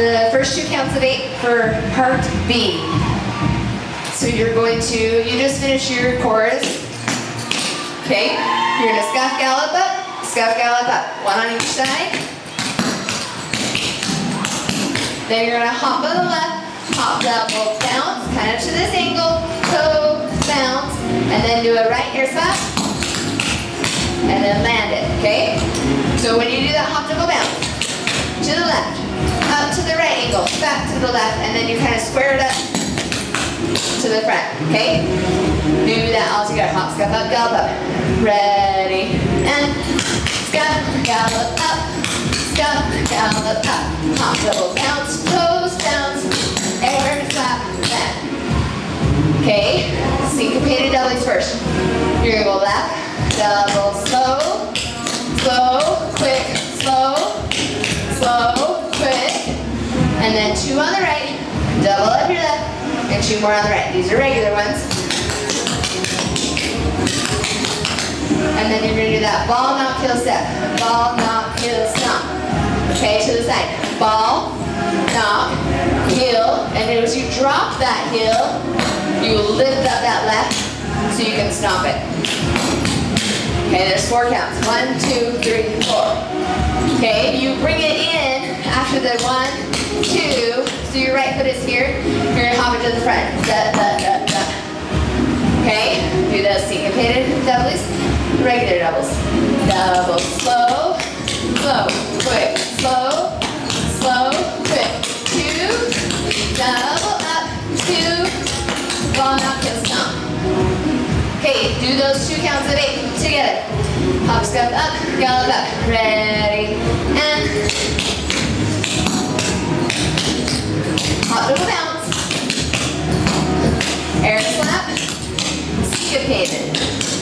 the first two counts of eight for part B. So you're going to, you just finish your chorus. Okay, you're gonna scuff gallop up, scuff gallop up, one on each side. Then you're gonna hop on the left, hop double bounce, kind of to this angle, toe, bounce, and then do a right air slap, and then land it, okay? So when you do that hop double bounce, to the left, to the left, and then you kind of square it up to the front, okay? Do that all together. Hop, scuff up, gallop up. Ready, and scuff, gallop up, scuff, gallop up. Hop, double bounce, toes bounce, air slap, land. Okay, syncopated doubles first. You're gonna go left, double, slow, slow, and then two on the right, double up your left, and two more on the right. These are regular ones. And then you're gonna do that ball, knock, heel, step. Ball, knock, heel, stomp. Okay, to the side. Ball, knock, heel, and as you drop that heel, you lift up that left so you can stomp it. Okay, there's four counts. One, two, three, four. Okay, you bring it in after the one, two, so your right foot is here. You're gonna hop it to the front. Da, da, da, da. Okay, do those syncopated doubles, regular doubles. Double, slow, slow, quick, slow, slow, quick. Two, double up, two, ball knock heel stomp. Okay, do those two counts of eight together. Hop, scuff up, gallop up. Ready, and Get paid.